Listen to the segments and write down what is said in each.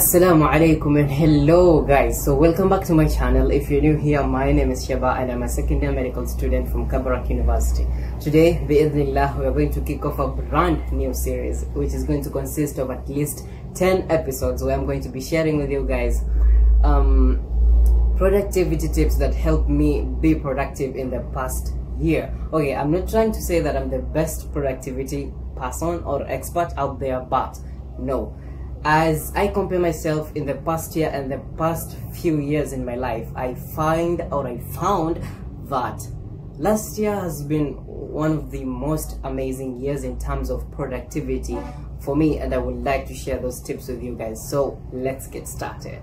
Assalamu alaikum and hello guys. So welcome back to my channel. If you're new here my name is Sheba and I'm a second year medical student from Kabarak University. Today bi'idhnillah we are going to kick off a brand new series which is going to consist of at least 10 episodes where I'm going to be sharing with you guys um, productivity tips that helped me be productive in the past year. Okay I'm not trying to say that I'm the best productivity person or expert out there but no as I compare myself in the past year and the past few years in my life, I find or I found that last year has been one of the most amazing years in terms of productivity for me and I would like to share those tips with you guys. So let's get started.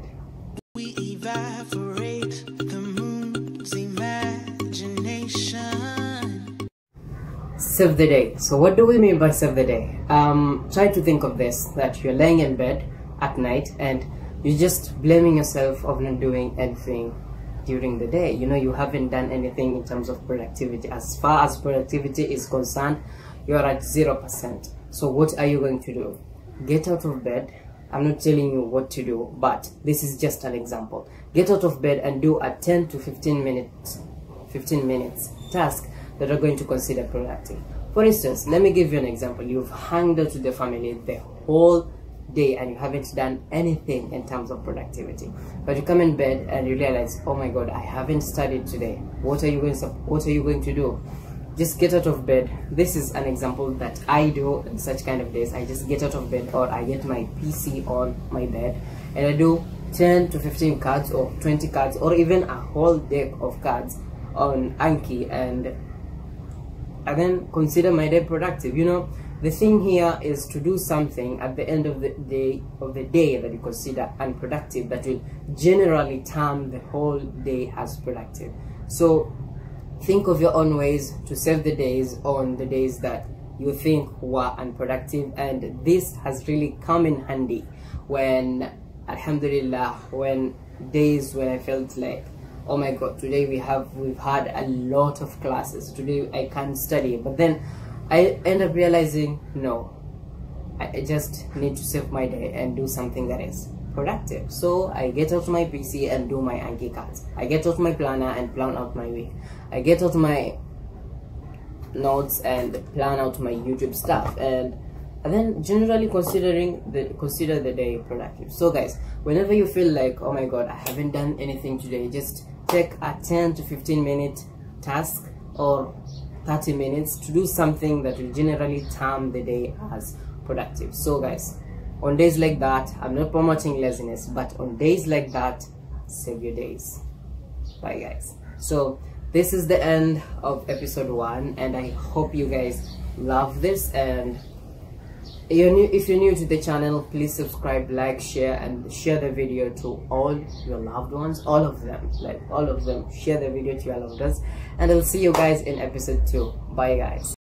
Save the day. So what do we mean by save the day? Um, try to think of this, that you're laying in bed at night and you're just blaming yourself of not doing anything during the day. You know, you haven't done anything in terms of productivity. As far as productivity is concerned, you're at 0%. So what are you going to do? Get out of bed. I'm not telling you what to do, but this is just an example. Get out of bed and do a 10 to 15 minutes 15 minutes task that are going to consider productive. For instance, let me give you an example. You've hung out with the family the whole day and you haven't done anything in terms of productivity. But you come in bed and you realize, oh my god, I haven't studied today. What are you going to what are you going to do? Just get out of bed. This is an example that I do in such kind of days. I just get out of bed or I get my PC on my bed and I do 10 to 15 cards or 20 cards or even a whole deck of cards on Anki and and then consider my day productive. You know the thing here is to do something at the end of the day of the day that you consider unproductive that will generally term the whole day as productive. So think of your own ways to save the days on the days that you think were unproductive. And this has really come in handy when alhamdulillah when days when i felt like oh my god today we have we've had a lot of classes. Today i can't study. But then i end up realizing no i just need to save my day and do something that is productive. So i get out my pc and do my anki cards i get out my planner and plan out my week. I get out my notes and plan out my youtube stuff. And and then generally considering the consider the day productive. So guys whenever you feel like oh my god i haven't done anything today just take a 10 to 15 minute task or 30 minutes to do something that will generally term the day as productive. So guys on days like that i'm not promoting laziness but on days like that save your days. Bye guys. So this is the end of episode one and i hope you guys love this and you're new, if you're new to the channel please subscribe like share and share the video to all your loved ones all of them like all of them. Share the video to your loved ones. And i'll see you guys in episode two. Bye guys